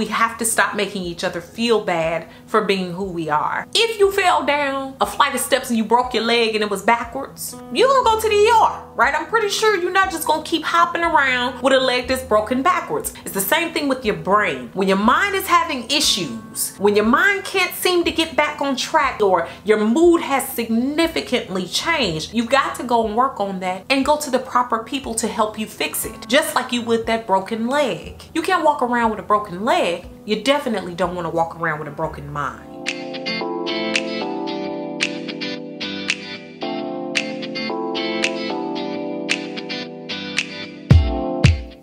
We have to stop making each other feel bad for being who we are. If you fell down a flight of steps and you broke your leg and it was backwards, you gonna go to the ER, right? I'm pretty sure you're not just gonna keep hopping around with a leg that's broken backwards. It's the same thing with your brain. When your mind is having issues, when your mind can't seem to get back on track or your mood has significantly changed, you've got to go and work on that and go to the proper people to help you fix it. Just like you would that broken leg. You can't walk around with a broken leg. You definitely don't want to walk around with a broken mind.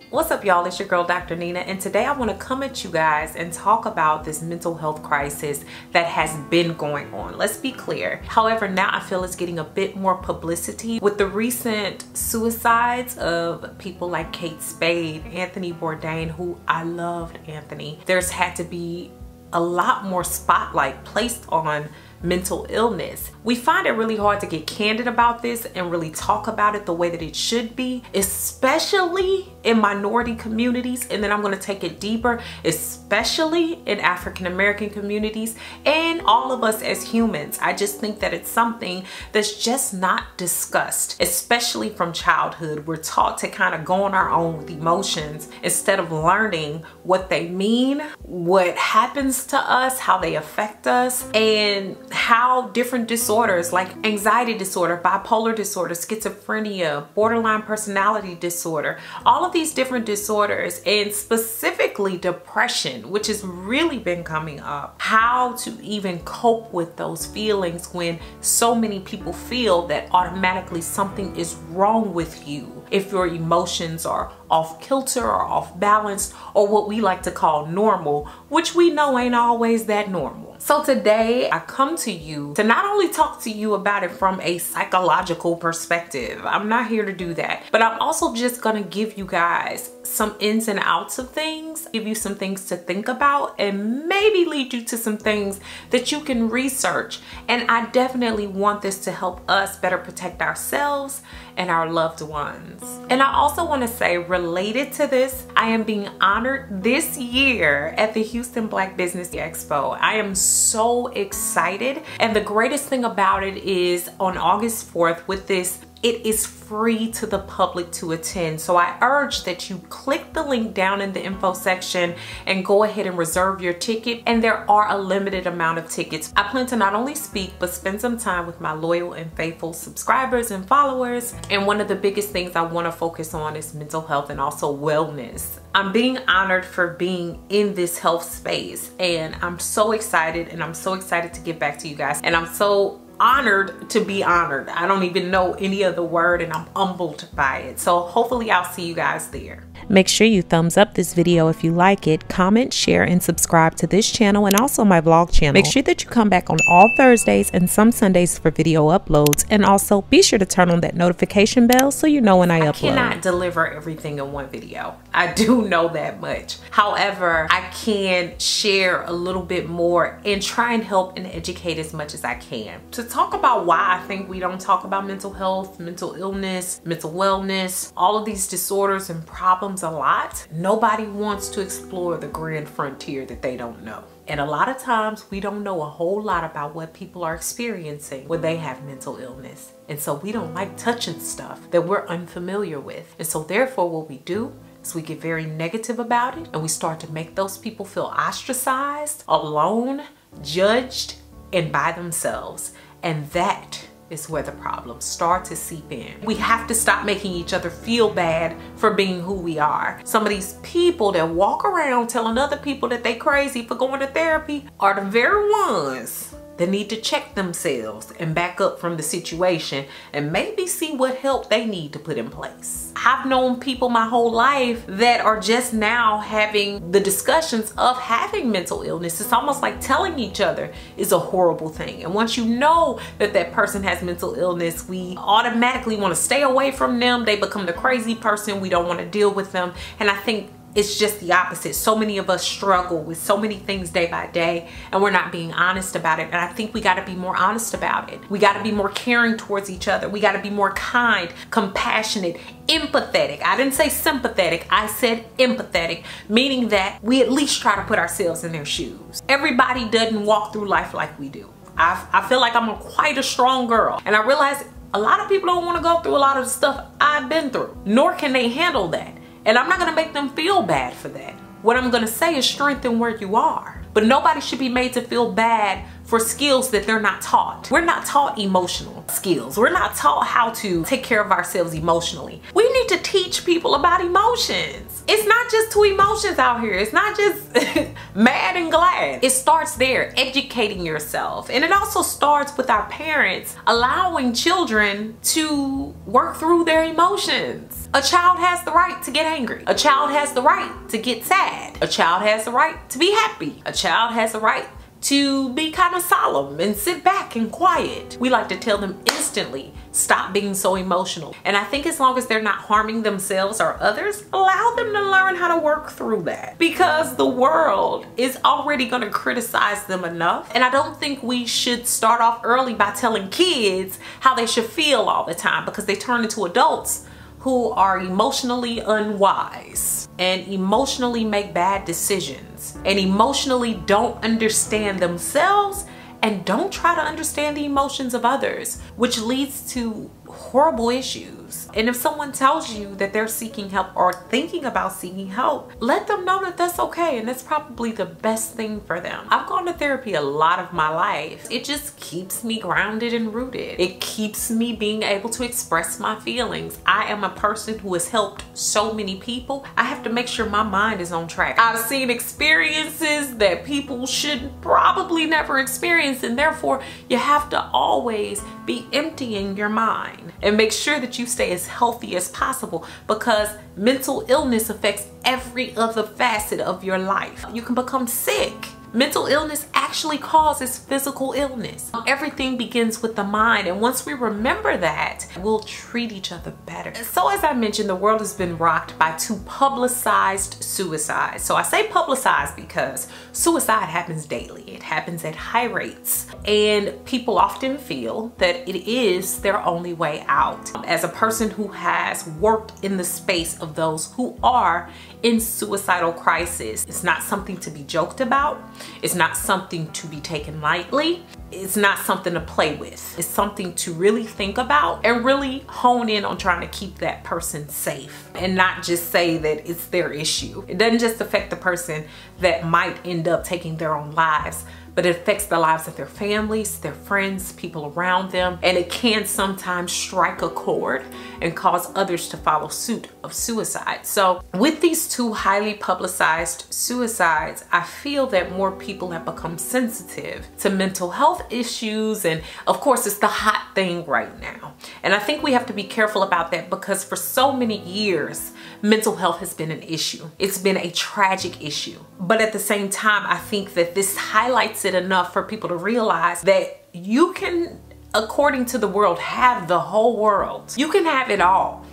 What's up y'all, it's your girl Dr. Nina and today I want to come at you guys and talk about this mental health crisis that has been going on. Let's be clear. However, now I feel it's getting a bit more publicity with the recent suicides of people like Kate Spade, Anthony Bourdain, who I loved Anthony. There's had to be a lot more spotlight placed on mental illness. We find it really hard to get candid about this and really talk about it the way that it should be, especially in minority communities. And then I'm gonna take it deeper, especially in African American communities and all of us as humans. I just think that it's something that's just not discussed, especially from childhood. We're taught to kind of go on our own with emotions instead of learning what they mean, what happens to us, how they affect us, and how different disorders like anxiety disorder, bipolar disorder, schizophrenia, borderline personality disorder, all of these different disorders and specifically depression, which has really been coming up, how to even cope with those feelings when so many people feel that automatically something is wrong with you if your emotions are off kilter or off balance or what we like to call normal, which we know ain't always that normal. So today I come to you to not only talk to you about it from a psychological perspective, I'm not here to do that, but I'm also just gonna give you guys some ins and outs of things, give you some things to think about and maybe lead you to some things that you can research. And I definitely want this to help us better protect ourselves and our loved ones. And I also wanna say related to this, I am being honored this year at the Houston Black Business Expo. I am so excited. And the greatest thing about it is on August 4th with this it is free to the public to attend. So I urge that you click the link down in the info section and go ahead and reserve your ticket. And there are a limited amount of tickets. I plan to not only speak, but spend some time with my loyal and faithful subscribers and followers. And one of the biggest things I wanna focus on is mental health and also wellness. I'm being honored for being in this health space and I'm so excited and I'm so excited to get back to you guys. And I'm so honored to be honored. I don't even know any other word and I'm humbled by it. So hopefully I'll see you guys there. Make sure you thumbs up this video if you like it, comment, share, and subscribe to this channel and also my vlog channel. Make sure that you come back on all Thursdays and some Sundays for video uploads. And also be sure to turn on that notification bell so you know when I, I upload. I cannot deliver everything in one video. I do know that much. However, I can share a little bit more and try and help and educate as much as I can. To talk about why I think we don't talk about mental health, mental illness, mental wellness, all of these disorders and problems a lot, nobody wants to explore the grand frontier that they don't know. And a lot of times we don't know a whole lot about what people are experiencing when they have mental illness. And so we don't like touching stuff that we're unfamiliar with. And so therefore what we do is we get very negative about it and we start to make those people feel ostracized, alone, judged, and by themselves. And that is where the problems start to seep in. We have to stop making each other feel bad for being who we are. Some of these people that walk around telling other people that they crazy for going to therapy are the very ones that need to check themselves and back up from the situation and maybe see what help they need to put in place. I've known people my whole life that are just now having the discussions of having mental illness. It's almost like telling each other is a horrible thing. And once you know that that person has mental illness, we automatically want to stay away from them. They become the crazy person. We don't want to deal with them. And I think it's just the opposite. So many of us struggle with so many things day by day and we're not being honest about it. And I think we got to be more honest about it. We got to be more caring towards each other. We got to be more kind, compassionate, empathetic. I didn't say sympathetic. I said empathetic, meaning that we at least try to put ourselves in their shoes. Everybody doesn't walk through life like we do. I, I feel like I'm a, quite a strong girl. And I realize a lot of people don't want to go through a lot of the stuff I've been through, nor can they handle that. And I'm not to make them feel bad for that. What I'm to say is strengthen where you are. But nobody should be made to feel bad for skills that they're not taught. We're not taught emotional skills. We're not taught how to take care of ourselves emotionally. We need to teach people about emotions. It's not just two emotions out here. It's not just mad and glad. It starts there, educating yourself. And it also starts with our parents allowing children to work through their emotions. A child has the right to get angry. A child has the right to get sad. A child has the right to be happy. A child has the right to be kind of solemn and sit back and quiet. We like to tell them instantly, stop being so emotional. And I think as long as they're not harming themselves or others, allow them to learn how to work through that. Because the world is already gonna criticize them enough. And I don't think we should start off early by telling kids how they should feel all the time because they turn into adults who are emotionally unwise and emotionally make bad decisions and emotionally don't understand themselves and don't try to understand the emotions of others, which leads to horrible issues. And if someone tells you that they're seeking help or thinking about seeking help, let them know that that's okay and that's probably the best thing for them. I've gone to therapy a lot of my life. It just keeps me grounded and rooted. It keeps me being able to express my feelings. I am a person who has helped so many people. I have to make sure my mind is on track. I've seen experiences that people should probably never experience and therefore you have to always be emptying your mind and make sure that you stay as healthy as possible because mental illness affects every other facet of your life. You can become sick Mental illness actually causes physical illness. Everything begins with the mind and once we remember that, we'll treat each other better. So as I mentioned, the world has been rocked by two publicized suicides. So I say publicized because suicide happens daily. It happens at high rates and people often feel that it is their only way out. As a person who has worked in the space of those who are in suicidal crisis. It's not something to be joked about. It's not something to be taken lightly. It's not something to play with. It's something to really think about and really hone in on trying to keep that person safe and not just say that it's their issue. It doesn't just affect the person that might end up taking their own lives, but it affects the lives of their families, their friends, people around them, and it can sometimes strike a chord and cause others to follow suit of suicide. So with these two highly publicized suicides, I feel that more people have become sensitive to mental health issues and of course it's the hot thing right now. And I think we have to be careful about that because for so many years, mental health has been an issue. It's been a tragic issue. But at the same time, I think that this highlights it enough for people to realize that you can, according to the world, have the whole world. You can have it all.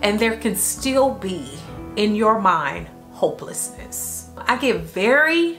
And there can still be, in your mind, hopelessness. I get very,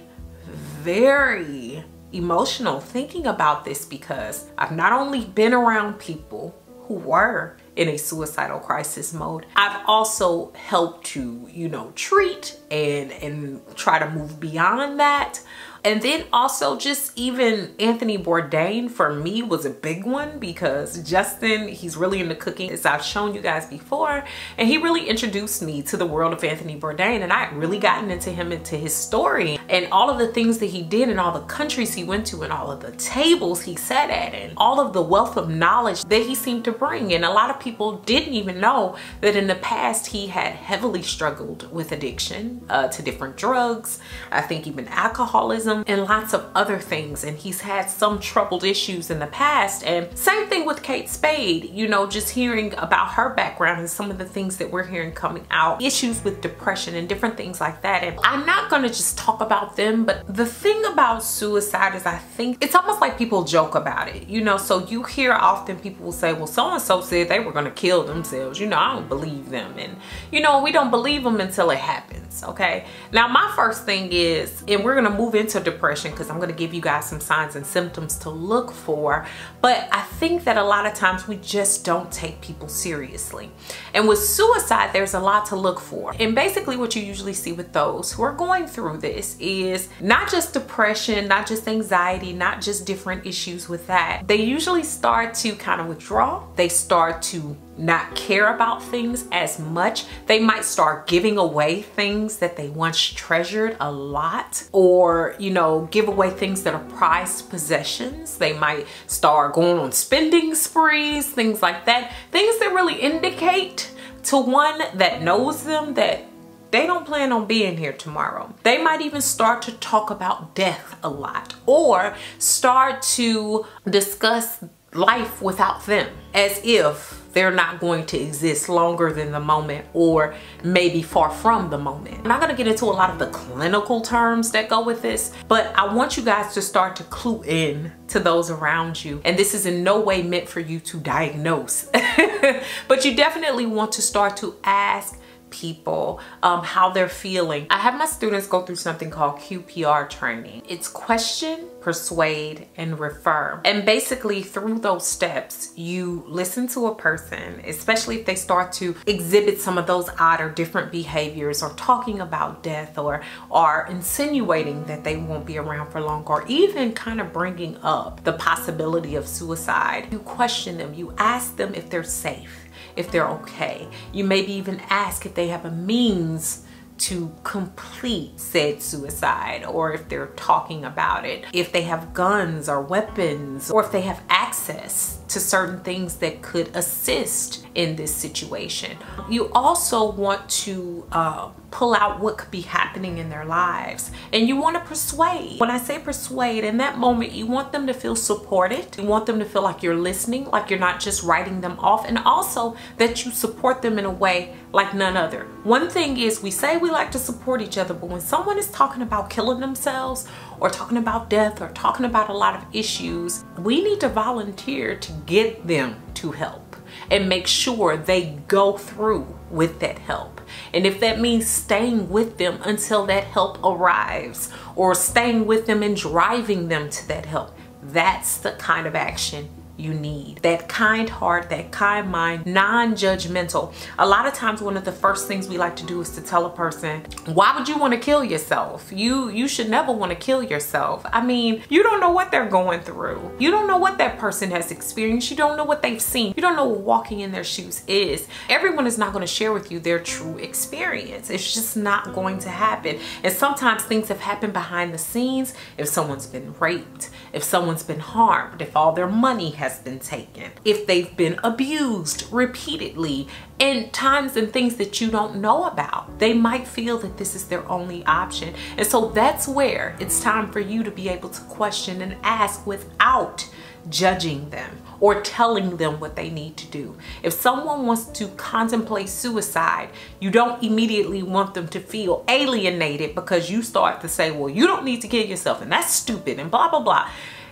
very emotional thinking about this because I've not only been around people who were in a suicidal crisis mode. I've also helped to, you know, treat and and try to move beyond that and then also just even Anthony Bourdain for me was a big one because Justin, he's really into cooking as I've shown you guys before. And he really introduced me to the world of Anthony Bourdain and I really gotten into him, into his story and all of the things that he did and all the countries he went to and all of the tables he sat at and all of the wealth of knowledge that he seemed to bring. And a lot of people didn't even know that in the past he had heavily struggled with addiction uh, to different drugs. I think even alcoholism and lots of other things. And he's had some troubled issues in the past. And same thing with Kate Spade, you know, just hearing about her background and some of the things that we're hearing coming out, issues with depression and different things like that. And I'm not gonna just talk about them, but the thing about suicide is I think it's almost like people joke about it, you know, so you hear often people will say, well, so-and-so said they were gonna kill themselves. You know, I don't believe them. And, you know, we don't believe them until it happens, okay? Now, my first thing is, and we're gonna move into depression because I'm gonna give you guys some signs and symptoms to look for, but I think that a lot of times we just don't take people seriously. And with suicide, there's a lot to look for. And basically what you usually see with those who are going through this is not just depression, not just anxiety, not just different issues with that. They usually start to kind of withdraw. They start to not care about things as much. They might start giving away things that they once treasured a lot or, you know, give away things that are prized possessions. They might start going on spending sprees, things like that. Things that really indicate to one that knows them that they don't plan on being here tomorrow. They might even start to talk about death a lot or start to discuss life without them as if they're not going to exist longer than the moment or maybe far from the moment. I'm not gonna get into a lot of the clinical terms that go with this, but I want you guys to start to clue in to those around you. And this is in no way meant for you to diagnose, but you definitely want to start to ask people um, how they're feeling. I have my students go through something called QPR training. It's question, persuade, and refer. And basically through those steps, you listen to a person, especially if they start to exhibit some of those odd or different behaviors or talking about death or are insinuating that they won't be around for long or even kind of bringing up the possibility of suicide. You question them, you ask them if they're safe if they're okay. You maybe even ask if they have a means to complete said suicide or if they're talking about it, if they have guns or weapons, or if they have access to certain things that could assist in this situation. You also want to uh, pull out what could be happening in their lives and you want to persuade. When I say persuade, in that moment, you want them to feel supported. You want them to feel like you're listening, like you're not just writing them off, and also that you support them in a way like none other. One thing is we say we like to support each other, but when someone is talking about killing themselves or talking about death or talking about a lot of issues, we need to volunteer to get them to help and make sure they go through with that help. And if that means staying with them until that help arrives or staying with them and driving them to that help, that's the kind of action you need. That kind heart, that kind mind, non-judgmental. A lot of times one of the first things we like to do is to tell a person, why would you want to kill yourself? You you should never want to kill yourself. I mean, you don't know what they're going through. You don't know what that person has experienced. You don't know what they've seen. You don't know what walking in their shoes is. Everyone is not going to share with you their true experience. It's just not going to happen. And sometimes things have happened behind the scenes. If someone's been raped, if someone's been harmed, if all their money has has been taken, if they've been abused repeatedly and times and things that you don't know about. They might feel that this is their only option. And so that's where it's time for you to be able to question and ask without judging them or telling them what they need to do. If someone wants to contemplate suicide, you don't immediately want them to feel alienated because you start to say, well, you don't need to kill yourself and that's stupid and blah, blah, blah.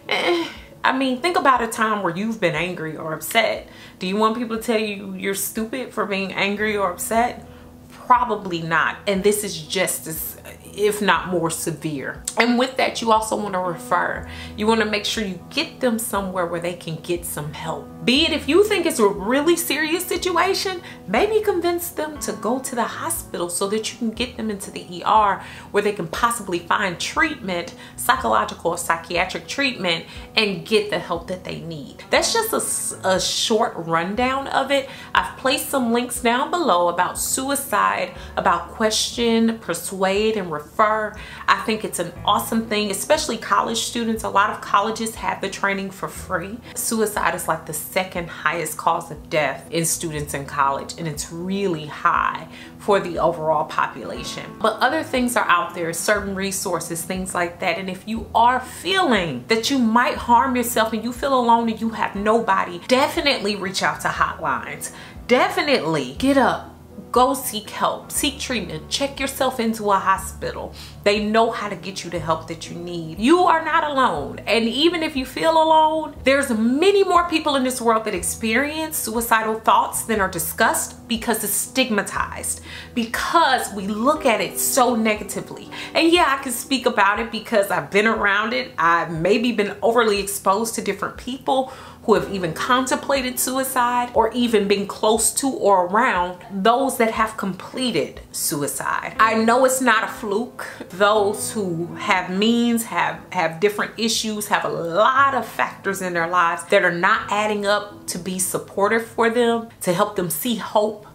Eh I mean, think about a time where you've been angry or upset. Do you want people to tell you you're stupid for being angry or upset? Probably not. And this is just as if not more severe. And with that, you also want to refer. You want to make sure you get them somewhere where they can get some help. Be it if you think it's a really serious situation, maybe convince them to go to the hospital so that you can get them into the ER where they can possibly find treatment, psychological or psychiatric treatment, and get the help that they need. That's just a, a short rundown of it. I've placed some links down below about suicide, about question, persuade, and refer I think it's an awesome thing, especially college students. A lot of colleges have the training for free. Suicide is like the second highest cause of death in students in college, and it's really high for the overall population. But other things are out there, certain resources, things like that. And if you are feeling that you might harm yourself and you feel alone and you have nobody, definitely reach out to hotlines. Definitely get up, go seek help, seek treatment, check yourself into a hospital. They know how to get you the help that you need. You are not alone. And even if you feel alone, there's many more people in this world that experience suicidal thoughts than are discussed because it's stigmatized, because we look at it so negatively. And yeah, I can speak about it because I've been around it. I've maybe been overly exposed to different people who have even contemplated suicide or even been close to or around those that have completed suicide. I know it's not a fluke. Those who have means, have, have different issues, have a lot of factors in their lives that are not adding up to be supportive for them, to help them see hope,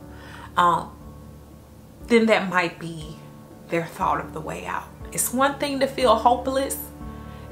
um, then that might be their thought of the way out. It's one thing to feel hopeless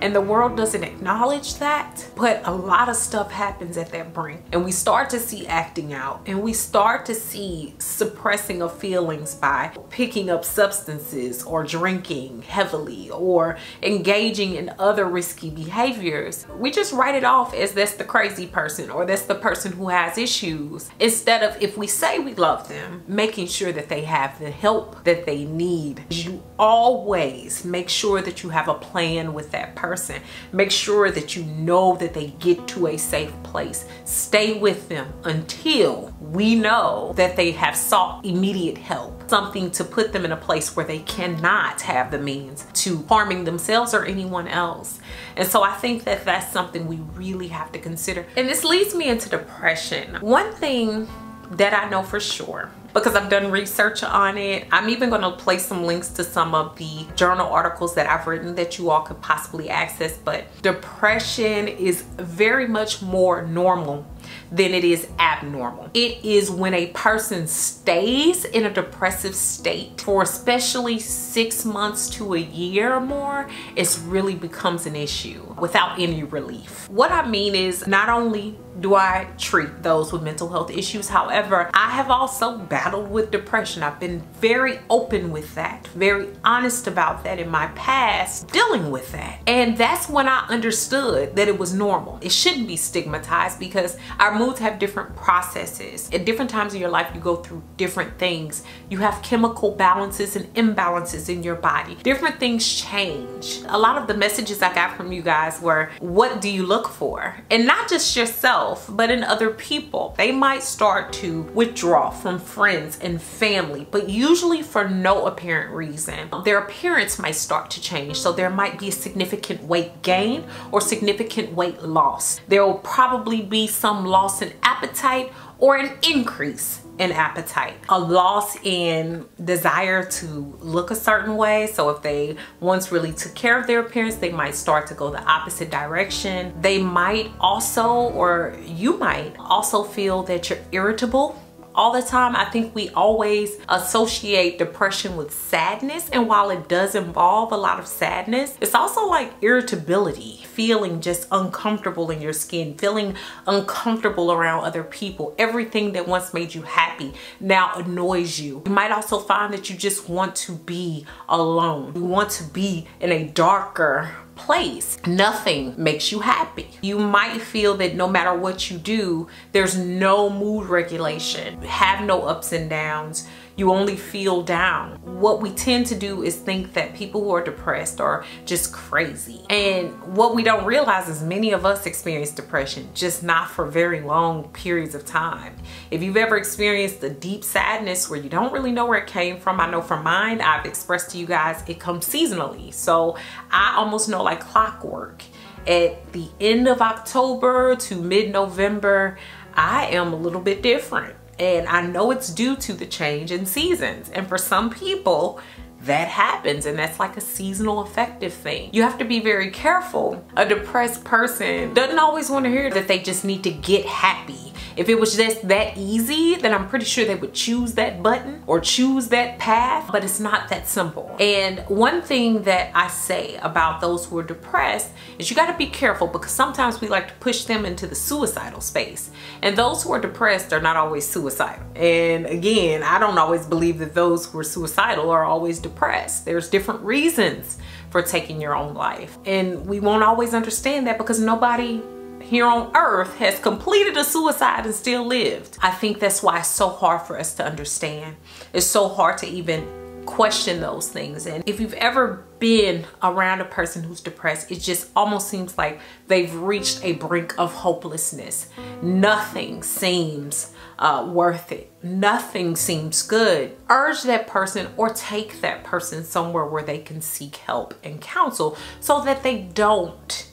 and the world doesn't acknowledge that but a lot of stuff happens at that brink. And we start to see acting out and we start to see suppressing of feelings by picking up substances or drinking heavily or engaging in other risky behaviors. We just write it off as that's the crazy person or that's the person who has issues instead of if we say we love them making sure that they have the help that they need. You always make sure that you have a plan with that person person. Make sure that you know that they get to a safe place. Stay with them until we know that they have sought immediate help. Something to put them in a place where they cannot have the means to harming themselves or anyone else. And so I think that that's something we really have to consider. And this leads me into depression. One thing that I know for sure because I've done research on it. I'm even going to place some links to some of the journal articles that I've written that you all could possibly access. But depression is very much more normal than it is abnormal. It is when a person stays in a depressive state for especially six months to a year or more, it really becomes an issue without any relief. What I mean is not only do I treat those with mental health issues. However, I have also battled with depression. I've been very open with that, very honest about that in my past, dealing with that. And that's when I understood that it was normal. It shouldn't be stigmatized because our moods have different processes. At different times in your life, you go through different things. You have chemical balances and imbalances in your body. Different things change. A lot of the messages I got from you guys were, what do you look for? And not just yourself, but in other people. They might start to withdraw from friends and family, but usually for no apparent reason. Their appearance might start to change. So there might be a significant weight gain or significant weight loss. There will probably be some loss in appetite or an increase in appetite. A loss in desire to look a certain way. So if they once really took care of their appearance, they might start to go the opposite direction. They might also, or you might also feel that you're irritable all the time. I think we always associate depression with sadness. And while it does involve a lot of sadness, it's also like irritability, feeling just uncomfortable in your skin, feeling uncomfortable around other people. Everything that once made you happy now annoys you. You might also find that you just want to be alone. You want to be in a darker, place. Nothing makes you happy. You might feel that no matter what you do, there's no mood regulation, have no ups and downs you only feel down. What we tend to do is think that people who are depressed are just crazy. And what we don't realize is many of us experience depression, just not for very long periods of time. If you've ever experienced the deep sadness where you don't really know where it came from, I know from mine, I've expressed to you guys, it comes seasonally. So I almost know like clockwork. At the end of October to mid-November, I am a little bit different. And I know it's due to the change in seasons. And for some people, that happens and that's like a seasonal affective thing. You have to be very careful. A depressed person doesn't always want to hear that they just need to get happy If it was just that easy, then I'm pretty sure they would choose that button or choose that path, but it's not that simple. And one thing that I say about those who are depressed is you got to be careful because sometimes we like to push them into the suicidal space. And those who are depressed are not always suicidal. And again, I don't always believe that those who are suicidal are always depressed. There's different reasons for taking your own life. And we won't always understand that because nobody here on earth has completed a suicide and still lived. I think that's why it's so hard for us to understand. It's so hard to even question those things. And if you've ever been around a person who's depressed, it just almost seems like they've reached a brink of hopelessness. Nothing seems uh, worth it. Nothing seems good. Urge that person or take that person somewhere where they can seek help and counsel so that they don't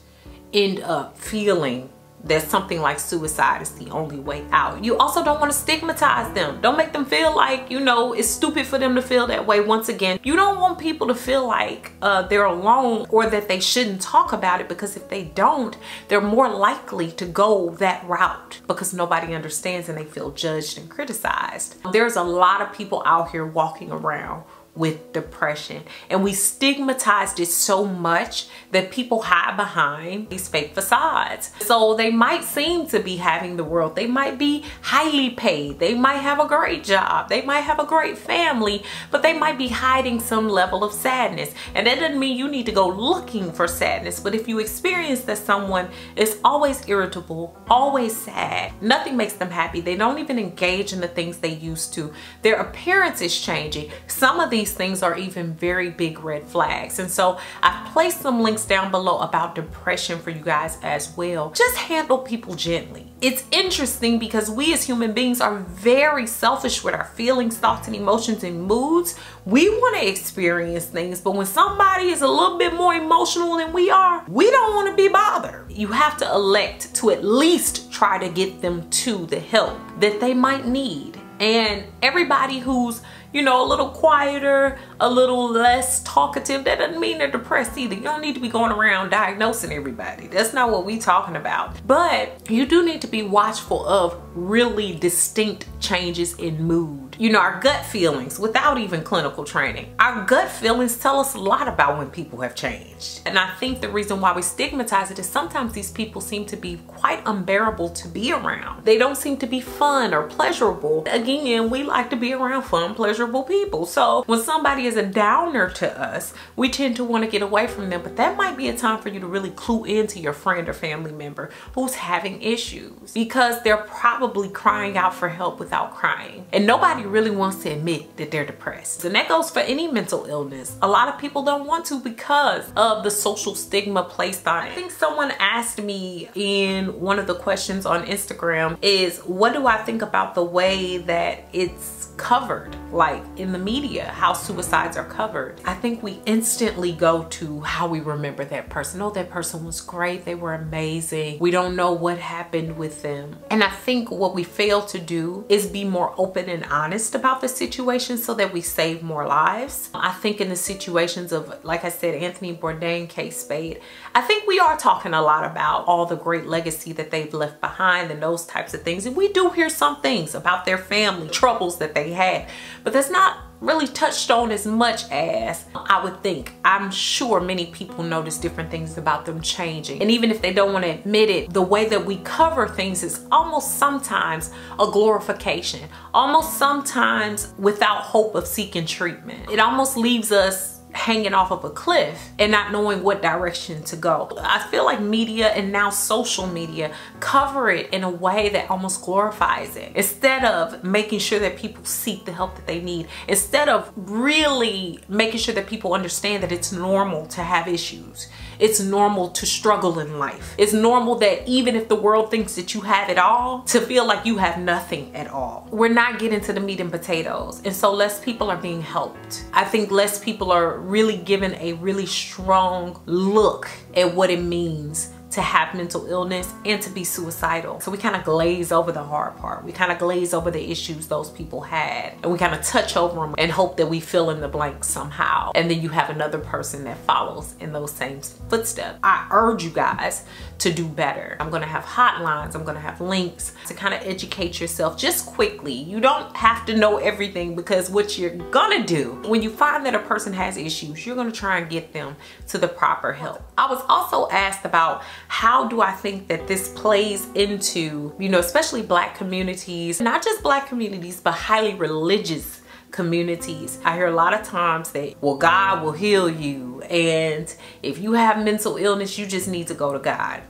end up feeling that something like suicide is the only way out. You also don't want to stigmatize them. Don't make them feel like, you know, it's stupid for them to feel that way. Once again, you don't want people to feel like uh, they're alone or that they shouldn't talk about it because if they don't, they're more likely to go that route because nobody understands and they feel judged and criticized. There's a lot of people out here walking around with depression. And we stigmatized it so much that people hide behind these fake facades. So they might seem to be having the world. They might be highly paid. They might have a great job. They might have a great family, but they might be hiding some level of sadness. And that doesn't mean you need to go looking for sadness. But if you experience that someone is always irritable, always sad, nothing makes them happy. They don't even engage in the things they used to. Their appearance is changing. Some of these these things are even very big red flags. And so I've placed some links down below about depression for you guys as well. Just handle people gently. It's interesting because we as human beings are very selfish with our feelings, thoughts, and emotions and moods. We want to experience things, but when somebody is a little bit more emotional than we are, we don't want to be bothered. You have to elect to at least try to get them to the help that they might need. And everybody who's you know, a little quieter, a little less talkative, that doesn't mean they're depressed either. You don't need to be going around diagnosing everybody. That's not what we're talking about. But you do need to be watchful of really distinct changes in mood. You know, our gut feelings without even clinical training. Our gut feelings tell us a lot about when people have changed. And I think the reason why we stigmatize it is sometimes these people seem to be quite unbearable to be around. They don't seem to be fun or pleasurable. Again, we like to be around fun, pleasurable people. So when somebody is a downer to us, we tend to want to get away from them. But that might be a time for you to really clue into your friend or family member who's having issues because they're probably crying out for help without crying. And nobody really wants to admit that they're depressed. And that goes for any mental illness. A lot of people don't want to because of the social stigma placed on it. I think someone asked me in one of the questions on Instagram is what do I think about the way that it's covered like in the media how suicides are covered i think we instantly go to how we remember that person. Oh that person was great. They were amazing. We don't know what happened with them. And i think what we fail to do is be more open and honest about the situation so that we save more lives. I think in the situations of like i said anthony bourdain kate spade i think we are talking a lot about all the great legacy that they've left behind and those types of things and we do hear some things about their family troubles that they had. But that's not really touched on as much as I would think. I'm sure many people notice different things about them changing. And even if they don't want to admit it, the way that we cover things is almost sometimes a glorification. Almost sometimes without hope of seeking treatment. It almost leaves us hanging off of a cliff and not knowing what direction to go. I feel like media and now social media cover it in a way that almost glorifies it. Instead of making sure that people seek the help that they need, instead of really making sure that people understand that it's normal to have issues. It's normal to struggle in life. It's normal that even if the world thinks that you have it all, to feel like you have nothing at all. We're not getting to the meat and potatoes. And so less people are being helped. I think less people are really given a really strong look at what it means to have mental illness and to be suicidal. So we kind of glaze over the hard part. We kind of glaze over the issues those people had and we kind of touch over them and hope that we fill in the blanks somehow. And then you have another person that follows in those same footsteps. I urge you guys to do better. I'm gonna have hotlines, I'm gonna have links to kind of educate yourself just quickly. You don't have to know everything because what you're gonna do when you find that a person has issues, you're gonna try and get them to the proper help. I was also asked about how do I think that this plays into, you know, especially black communities, not just black communities, but highly religious communities. I hear a lot of times that, well, God will heal you. And if you have mental illness, you just need to go to God.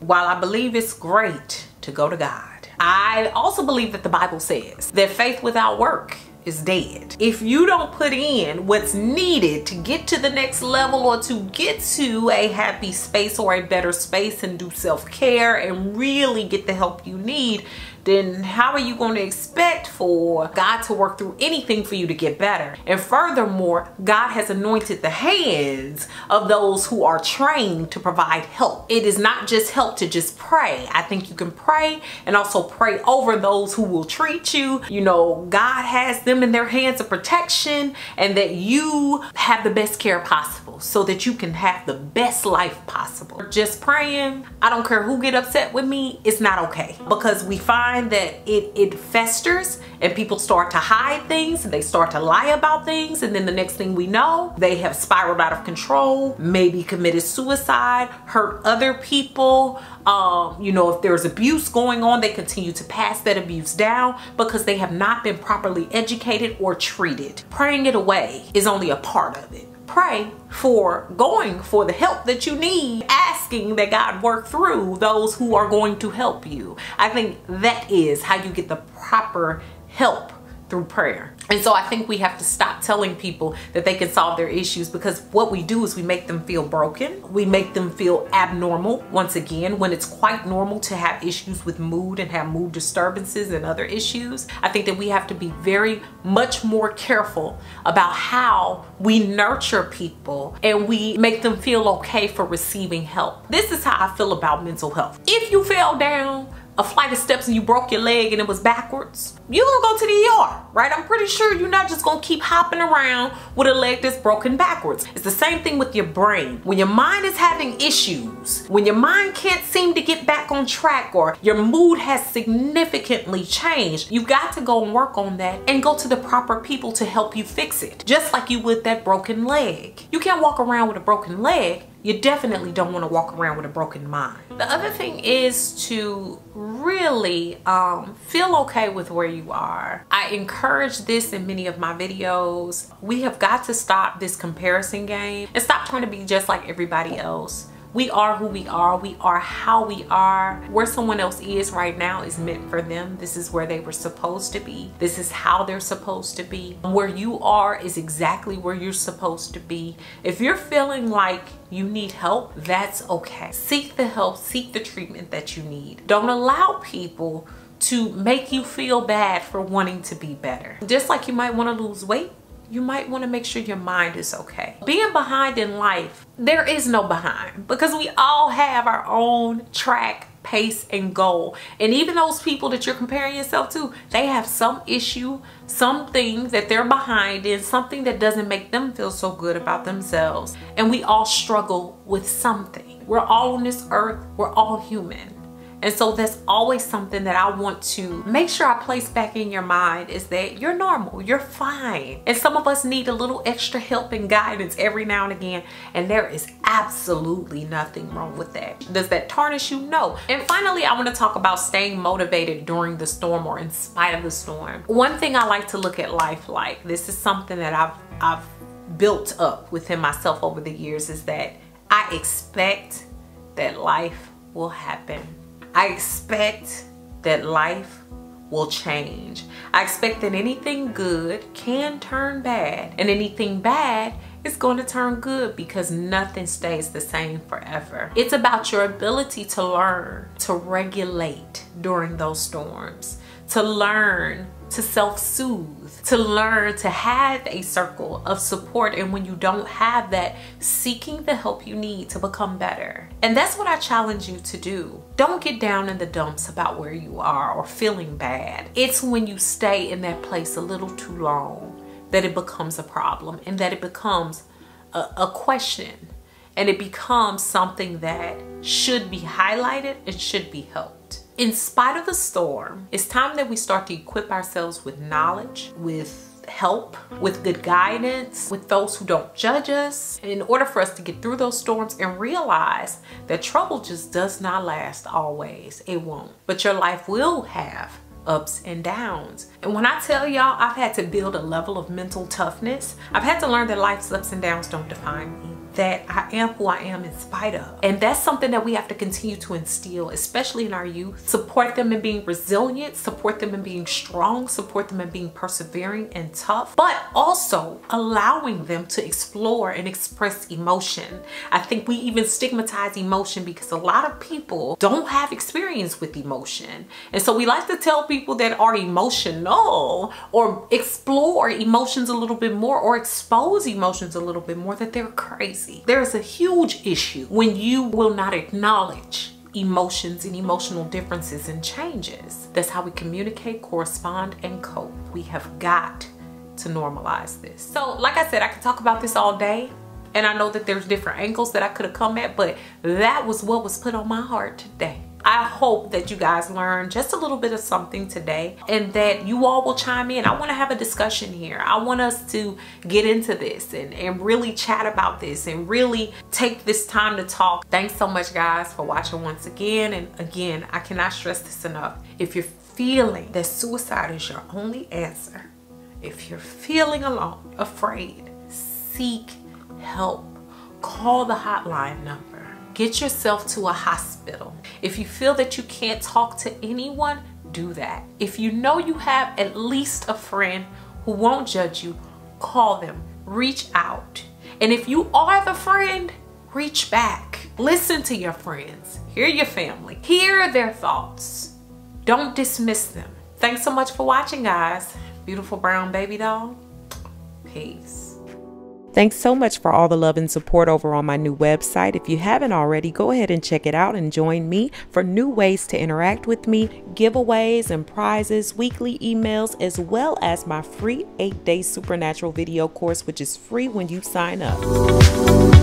While I believe it's great to go to God, I also believe that the Bible says that faith without work is dead. If you don't put in what's needed to get to the next level or to get to a happy space or a better space and do self-care and really get the help you need, then how are you going to expect for God to work through anything for you to get better? And furthermore, God has anointed the hands of those who are trained to provide help. It is not just help to just pray. I think you can pray and also pray over those who will treat you. You know, God has them in their hands of protection and that you have the best care possible so that you can have the best life possible. Just praying, I don't care who get upset with me, it's not okay because we find find that it, it festers and people start to hide things and they start to lie about things. And then the next thing we know they have spiraled out of control maybe committed suicide hurt other people. Um, you know if there's abuse going on they continue to pass that abuse down because they have not been properly educated or treated. Praying it away is only a part of it. Pray for going for the help that you need, asking that God work through those who are going to help you. I think that is how you get the proper help through prayer. And so I think we have to stop telling people that they can solve their issues because what we do is we make them feel broken. We make them feel abnormal once again when it's quite normal to have issues with mood and have mood disturbances and other issues. I think that we have to be very much more careful about how we nurture people and we make them feel okay for receiving help. This is how I feel about mental health. If you fell down a flight of steps and you broke your leg and it was backwards, you're gonna go to the ER, right? I'm pretty sure you're not just gonna keep hopping around with a leg that's broken backwards. It's the same thing with your brain. When your mind is having issues, when your mind can't seem to get back on track or your mood has significantly changed, you've got to go and work on that and go to the proper people to help you fix it. Just like you would that broken leg. You can't walk around with a broken leg you definitely don't want to walk around with a broken mind. The other thing is to really um, feel okay with where you are. I encourage this in many of my videos. We have got to stop this comparison game and stop trying to be just like everybody else. We are who we are. We are how we are. Where someone else is right now is meant for them. This is where they were supposed to be. This is how they're supposed to be. Where you are is exactly where you're supposed to be. If you're feeling like you need help, that's okay. Seek the help, seek the treatment that you need. Don't allow people to make you feel bad for wanting to be better. Just like you might want to lose weight, you might want to make sure your mind is okay. Being behind in life, there is no behind because we all have our own track pace and goal. And even those people that you're comparing yourself to they have some issue something that they're behind in something that doesn't make them feel so good about themselves. And we all struggle with something. We're all on this earth we're all human and so that's always something that I want to make sure I place back in your mind is that you're normal, you're fine. And some of us need a little extra help and guidance every now and again. And there is absolutely nothing wrong with that. Does that tarnish you? No. And finally, I want to talk about staying motivated during the storm or in spite of the storm. One thing I like to look at life like, this is something that I've, I've built up within myself over the years is that I expect that life will happen I expect that life will change. I expect that anything good can turn bad and anything bad is going to turn good because nothing stays the same forever. It's about your ability to learn to regulate during those storms, to learn to self-soothe to learn to have a circle of support. And when you don't have that, seeking the help you need to become better. And that's what I challenge you to do. Don't get down in the dumps about where you are or feeling bad. It's when you stay in that place a little too long that it becomes a problem and that it becomes a, a question and it becomes something that should be highlighted and should be helped. In spite of the storm, it's time that we start to equip ourselves with knowledge, with help, with good guidance, with those who don't judge us, in order for us to get through those storms and realize that trouble just does not last always. It won't. But your life will have ups and downs. And when I tell y'all I've had to build a level of mental toughness, I've had to learn that life's ups and downs don't define me that I am who I am in spite of. And that's something that we have to continue to instill, especially in our youth. Support them in being resilient, support them in being strong, support them in being persevering and tough, but also allowing them to explore and express emotion. I think we even stigmatize emotion because a lot of people don't have experience with emotion. And so we like to tell people that are emotional or explore emotions a little bit more or expose emotions a little bit more that they're crazy crazy. There's a huge issue when you will not acknowledge emotions and emotional differences and changes. That's how we communicate, correspond, and cope. We have got to normalize this. So like I said, I could talk about this all day and I know that there's different angles that I could have come at, but that was what was put on my heart today. I hope that you guys learned just a little bit of something today and that you all will chime in. I want to have a discussion here. I want us to get into this and, and really chat about this and really take this time to talk. Thanks so much guys for watching once again. And again, I cannot stress this enough. If you're feeling that suicide is your only answer, if you're feeling alone, afraid, seek help. Call the hotline number Get yourself to a hospital. If you feel that you can't talk to anyone, do that. If you know you have at least a friend who won't judge you, call them, reach out. And if you are the friend, reach back. Listen to your friends, hear your family, hear their thoughts. Don't dismiss them. Thanks so much for watching, guys. Beautiful brown baby doll. Peace. Thanks so much for all the love and support over on my new website. If you haven't already, go ahead and check it out and join me for new ways to interact with me, giveaways and prizes, weekly emails, as well as my free eight day supernatural video course, which is free when you sign up.